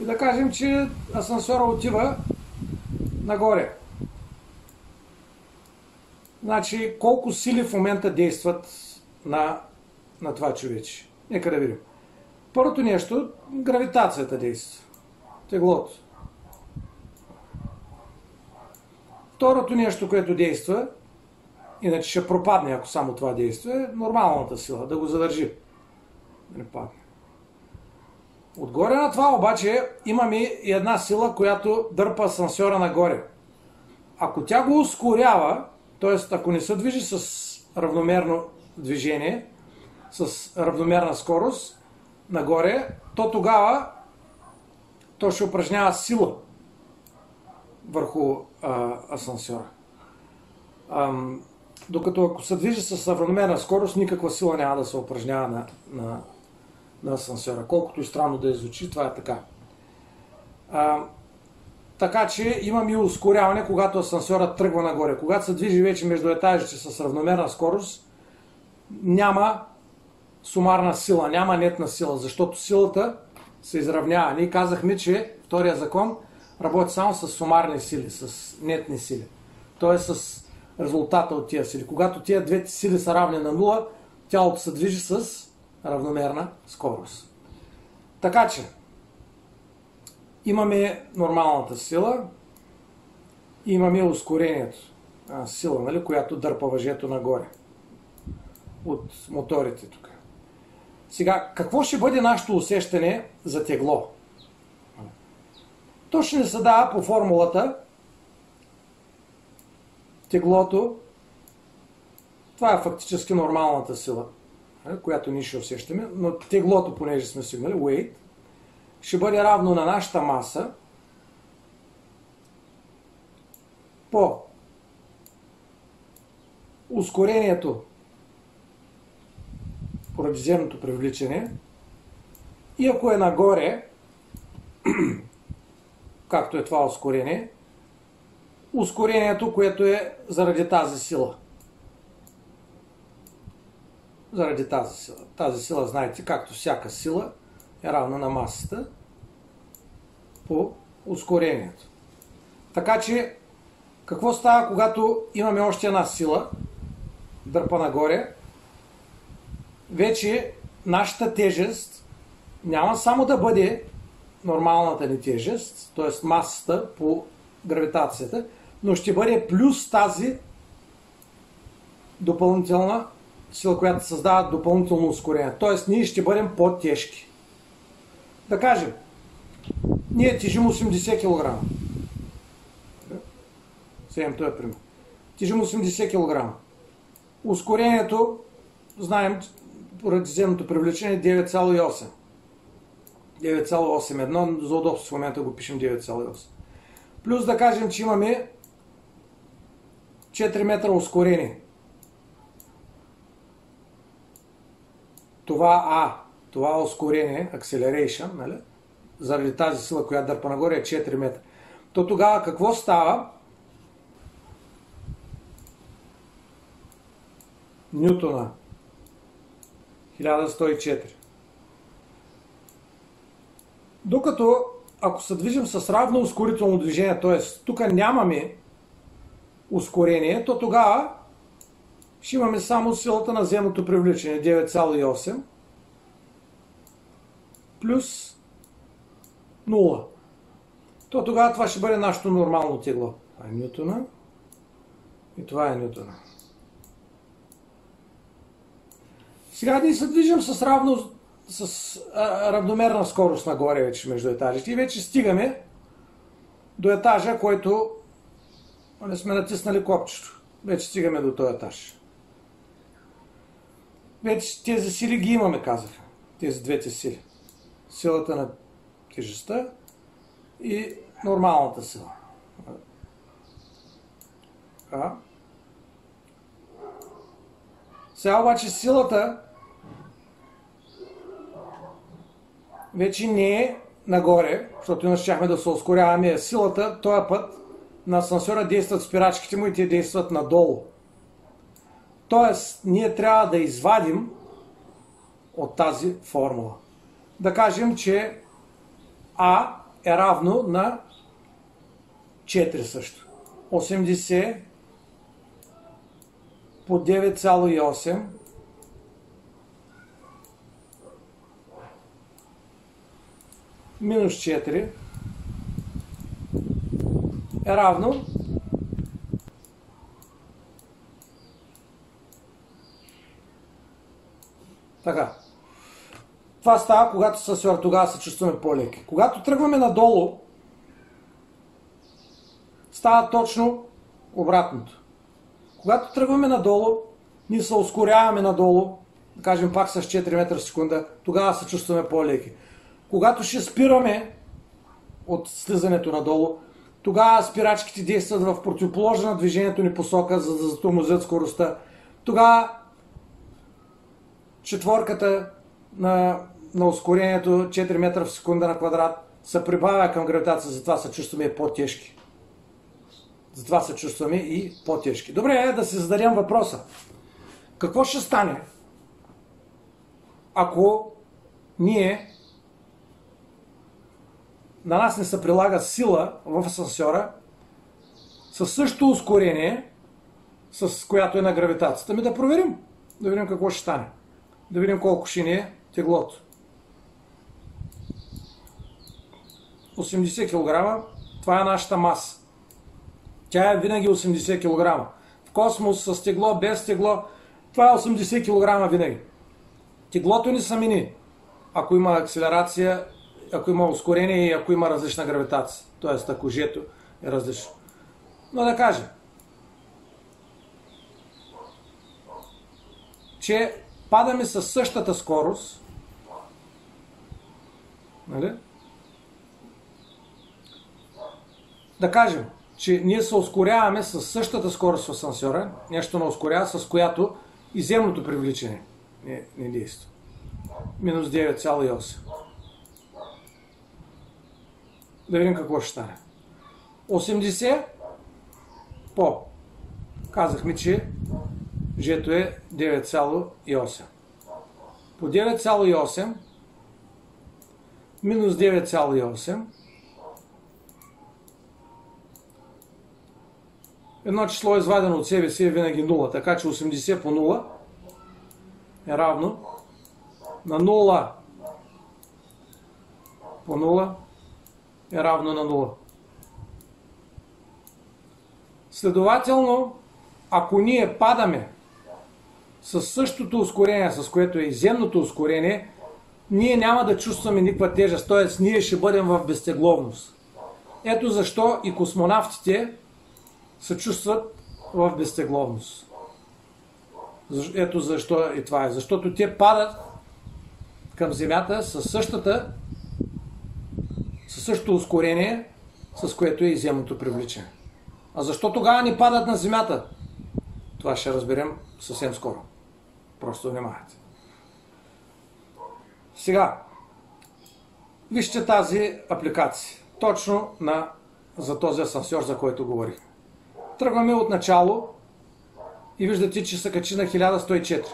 И да кажем, че асансьора отива нагоре. Значи, колко сили в момента действат на, на това човече? Нека да видим. Първото нещо, гравитацията действа. Теглото. Второто нещо, което действа, иначе ще пропадне, ако само това действа, е нормалната сила, да го задържи. Не падне. Отгоре на това обаче имаме и една сила, която дърпа асансьора нагоре. Ако тя го ускорява, т.е. ако не се движи с равномерно движение, с равномерна скорост нагоре, то тогава то ще упражнява сила върху а, асансьора. Ам, докато ако се движи с равномерна скорост, никаква сила няма да се упражнява на, на, на асансьора. Колкото и странно да звучи, това е така. А, така че имам и ускоряване, когато асансьорът тръгва нагоре. Когато се движи вече между етажите с равномерна скорост, няма сумарна сила, няма нетна сила, защото силата се изравнява. Ние казахме, че втория закон работи само с сумарни сили, с нетни сили. Тоест с резултата от тия сили. Когато тия двете сили са равни на нула, тялото се движи с равномерна скорост. Така че, имаме нормалната сила, имаме ускорението, сила, нали, която дърпа въжето нагоре от моторите тук. Сега, какво ще бъде нашето усещане за тегло? То ще се дава по формулата. Теглото, това е фактически нормалната сила, която ние ще усещаме, но теглото, понеже сме сигнали, weight, ще бъде равно на нашата маса по ускорението поради земното привличане. И ако е нагоре, както е това ускорение, ускорението, което е заради тази сила. Заради тази сила. Тази сила, знаете, както всяка сила, е равна на масата по ускорението. Така че, какво става, когато имаме още една сила, дърпа нагоре, вече нашата тежест няма само да бъде нормалната ни тежест, т.е. масата по гравитацията, но ще бъде плюс тази допълнителна сила, която създава допълнително ускорение. Тоест, ние ще бъдем по-тежки. Да кажем, ние тежим 80 кг. Това е пример. Тежим 80 кг. Ускорението, знаем, поради земното привлечение 9,8. 9,81. За удобство в момента го пишем 9,8. Плюс да кажем, че имаме 4 метра ускорение. Това А, това ускорение, acceleration, нали? заради тази сила, която дърпа нагоре е 4 метра. То тогава какво става? Нютона 1104. Докато ако се движим с равно ускорително движение, т.е. тук нямаме ускорение, то тогава ще имаме само силата на земното привличане 9,8 плюс 0. То тогава това ще бъде нашето нормално тегло. Това е Нютона и това е Нютона. Сега ние се движим с, равно, с а, равномерна скорост нагоре вече между етажите и вече стигаме до етажа, който не сме натиснали копчето. Вече стигаме до този етаж. Вече тези сили ги имаме, казаха. Тези двете сили. Силата на тежестта и нормалната сила. А? Сега обаче силата вече не е нагоре, защото иначе щяхме да се ускоряваме. Силата, този път на асансьора действат спирачките му и те действат надолу. Тоест, ние трябва да извадим от тази формула. Да кажем, че А е равно на 4 също. 80 по 9,8 минус 4 е равно така. Това става, когато са свър, тогава се чувстваме по-леки. Когато тръгваме надолу, става точно обратното. Когато тръгваме надолу, ние се ускоряваме надолу, да кажем пак с 4 метра в секунда, тогава се чувстваме по-леки. Когато ще спираме от слизането надолу, тогава спирачките действат в противоположна на движението ни посока, за да затормозят скоростта. Тогава четворката на, на ускорението 4 метра в секунда на квадрат се прибавя към гравитация, затова се чувстваме по-тежки. Затова се чувстваме и по-тежки. Добре, е да се зададем въпроса. Какво ще стане, ако ние на нас не се прилага сила в асансьора със същото ускорение, с която е на гравитацията. Ми да проверим. Да видим какво ще стане. Да видим колко ще ни е теглото. 80 кг. Това е нашата маса. Тя е винаги 80 кг. В космос с тегло, без тегло, това е 80 кг винаги. Теглото ни са мини. Ако има акселерация ако има ускорение и ако има различна гравитация. Тоест, ако жето е различно. Но да кажем, че падаме със същата скорост, нали? Да кажем, че ние се ускоряваме с същата скорост в асансьора, нещо на ускорява, с която и земното привличане не, не действа. Минус 9,8. Да видим какво ще стане. 80 по. Казахме, че жето е 9,8. По 9,8 минус 9,8 Едно число извадено от себе си е винаги 0, така че 80 по 0 е равно на 0 по 0 е равно на 0. Следователно, ако ние падаме с същото ускорение, с което е иземното ускорение, ние няма да чувстваме никаква тежест, т.е. ние ще бъдем в безтегловност. Ето защо и космонавтите се чувстват в безтегловност. Ето защо и това е. Защото те падат към Земята със същата със същото ускорение, с което е и земното привличане. А защо тогава ни падат на Земята? Това ще разберем съвсем скоро. Просто внимавайте. Сега, вижте тази апликация. Точно на, за този асансьор, за който говорих. Тръгваме от начало и виждате, че се качи на 1104.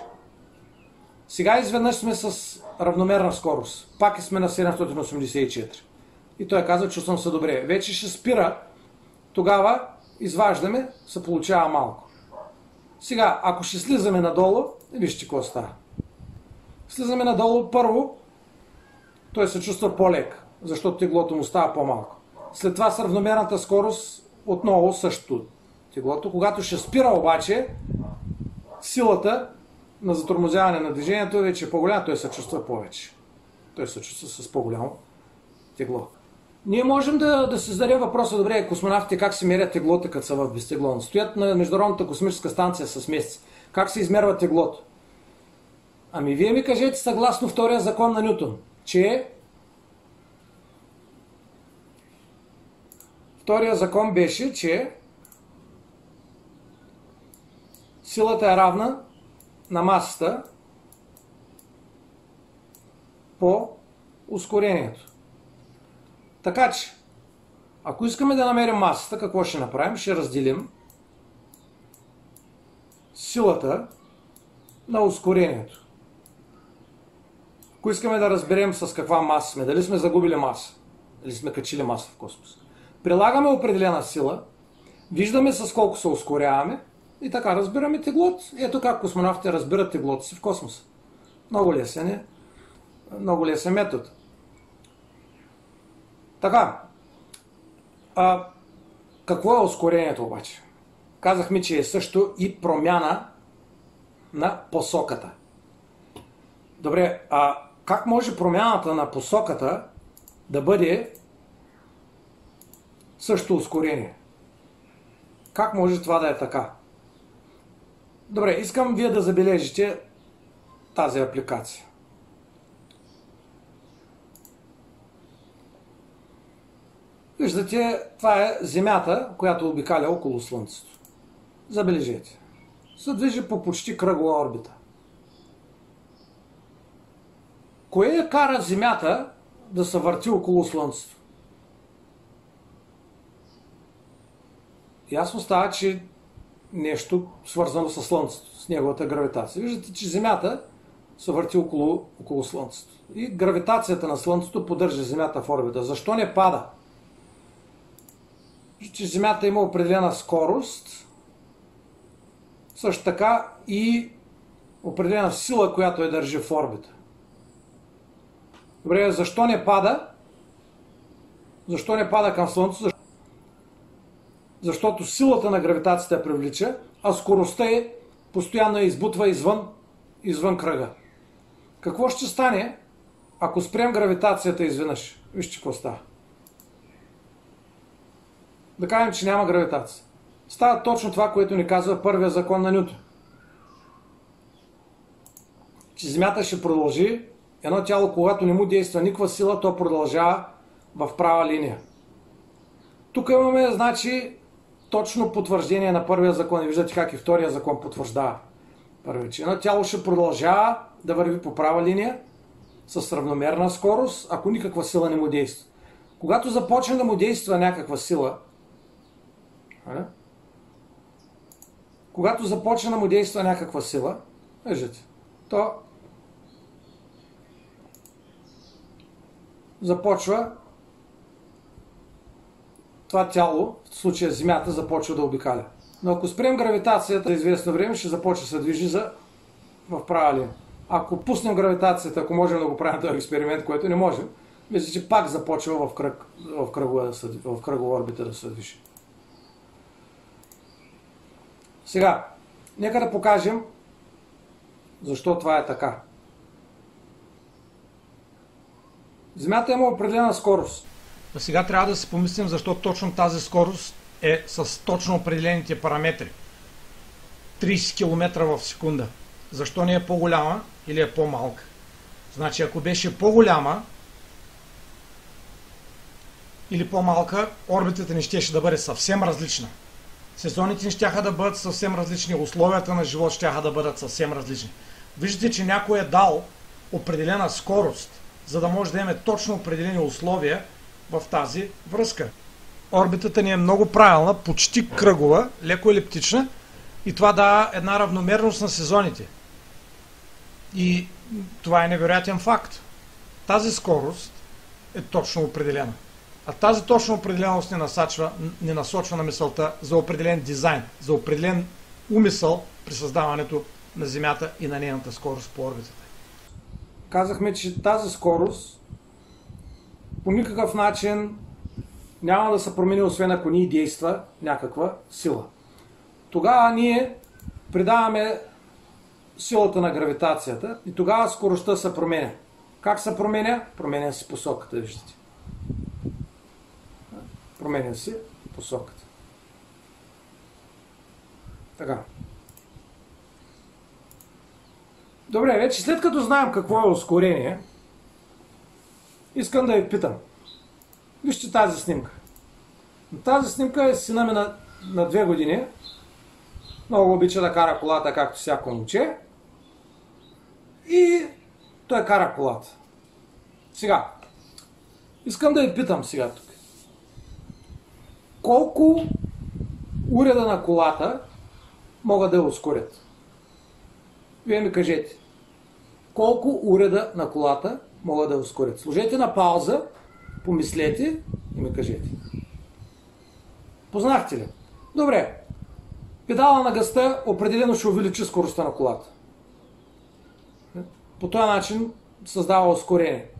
Сега изведнъж сме с равномерна скорост. Пак сме на 784. И той каза, чувствам се добре. Вече ще спира. Тогава изваждаме, се получава малко. Сега, ако ще слизаме надолу, вижте какво става. Слизаме надолу, първо, той се чувства по-лек, защото теглото му става по-малко. След това с равномерната скорост отново също теглото. Когато ще спира обаче, силата на затормозяване на движението вече е по-голяма, той се чувства повече. Той се чувства с по-голямо тегло. Ние можем да, да се зададем въпроса, добре, космонавтите как се мерят теглото, като са в безтегло? Стоят на Международната космическа станция с месец. Как се измерва теглото? Ами вие ми кажете съгласно втория закон на Нютон, че втория закон беше, че силата е равна на масата по ускорението. Така че, ако искаме да намерим масата, какво ще направим? Ще разделим силата на ускорението. Ако искаме да разберем с каква маса сме, дали сме загубили маса, дали сме качили маса в космоса, прилагаме определена сила, виждаме с колко се ускоряваме и така разбираме теглото. Ето как космонавтите разбират теглото си в космоса. Много лесен е, много лесен метод. Така. А, какво е ускорението обаче? Казахме, че е също и промяна на посоката. Добре, а как може промяната на посоката да бъде също ускорение? Как може това да е така? Добре, искам вие да забележите тази апликация. Виждате, това е Земята, която обикаля около Слънцето. Забележете. Се движи по почти кръгла орбита. Кое кара Земята да се върти около Слънцето? Ясно става, че нещо свързано с Слънцето, с неговата гравитация. Виждате, че Земята се върти около, около Слънцето. И гравитацията на Слънцето поддържа Земята в орбита. Защо не пада? Че Земята има определена скорост, също така и определена сила, която я държи в орбита. Добре, защо не пада? Защо не пада към Слънцето? Защото силата на гравитацията я привлича, а скоростта е постоянно избутва извън, извън кръга. Какво ще стане, ако спрем гравитацията изведнъж? Вижте какво става да кажем, че няма гравитация. Става точно това, което ни казва първия закон на Нютон. Че Земята ще продължи, едно тяло, когато не му действа никаква сила, то продължава в права линия. Тук имаме, значи, точно потвърждение на първия закон. И виждате как и втория закон потвърждава. Първи, че едно тяло ще продължава да върви по права линия с равномерна скорост, ако никаква сила не му действа. Когато започне да му действа някаква сила, а? Когато започне да му действа някаква сила, виждате, то започва това тяло, в случая Земята, започва да обикаля. Но ако спрем гравитацията за известно време, ще започне да се движи за... в права линия. Ако пуснем гравитацията, ако можем да го правим този експеримент, което не можем, мисля, че пак започва в, кръг, в, кръгова, в кръгова орбита да се движи. Сега, нека да покажем защо това е така. Земята има определена скорост. А сега трябва да си помислим защо точно тази скорост е с точно определените параметри. 30 км в секунда. Защо не е по-голяма или е по-малка? Значи ако беше по-голяма или по-малка, орбитата ни щеше да бъде съвсем различна. Сезоните ни ще да бъдат съвсем различни, условията на живот ще да бъдат съвсем различни. Виждате, че някой е дал определена скорост, за да може да имаме точно определени условия в тази връзка. Орбитата ни е много правилна, почти кръгова, леко елиптична и това дава една равномерност на сезоните. И това е невероятен факт. Тази скорост е точно определена. А тази точно определеност не, насачва, не насочва на мисълта за определен дизайн, за определен умисъл при създаването на Земята и на нейната скорост по орбитата. Казахме, че тази скорост по никакъв начин няма да се промени, освен ако ни действа някаква сила. Тогава ние придаваме силата на гравитацията и тогава скоростта се променя. Как се променя? Променя се посоката, виждате. Променя се посоката. Така. Добре, вече след като знаем какво е ускорение, искам да ви питам. Вижте тази снимка. Тази снимка е сина ми на, на две години. Много обича да кара колата, както всяко момче. И той кара колата. Сега, искам да ви питам сега тук. Колко уреда на колата могат да я ускорят? Вие ми кажете. Колко уреда на колата могат да ускорят? Служете на пауза, помислете и ми кажете. Познахте ли? Добре. Педала на гъста определено ще увеличи скоростта на колата. По този начин създава ускорение.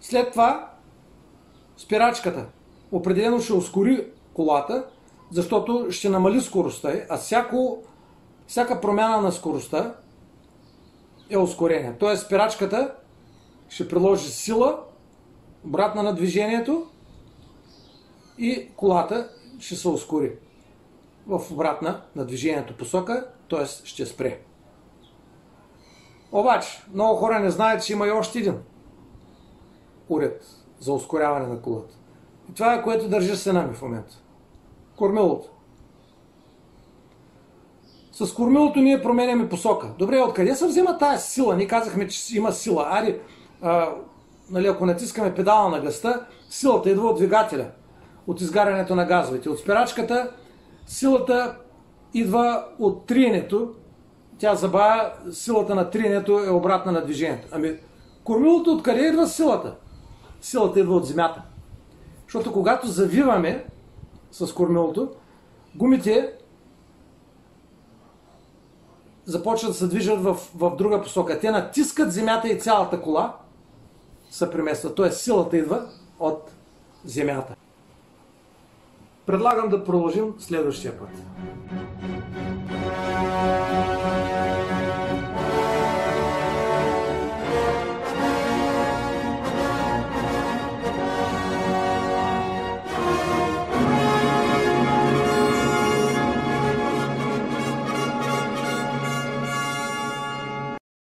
След това спирачката определено ще ускори колата, защото ще намали скоростта, а всяко, всяка промяна на скоростта е ускорение. Тоест спирачката ще приложи сила обратна на движението и колата ще се ускори в обратна на движението посока, т.е. ще спре. Обаче, много хора не знаят, че има и още един уред за ускоряване на колата. И това е което държи сена ми в момента. Кормилото. С кормилото ние променяме посока. Добре, откъде се взема тази сила? Ние казахме, че има сила. Ари, а, нали, ако натискаме педала на гъста, силата идва от двигателя, от изгарянето на газовете. От спирачката силата идва от триенето, тя забавя, силата на триенето е обратна на движението. Ами, кормилото откъде идва силата? силата идва от земята. Защото когато завиваме с кормилото, гумите започват да се движат в, в друга посока. Те натискат земята и цялата кола се премества. Тоест силата идва от земята. Предлагам да продължим следващия път.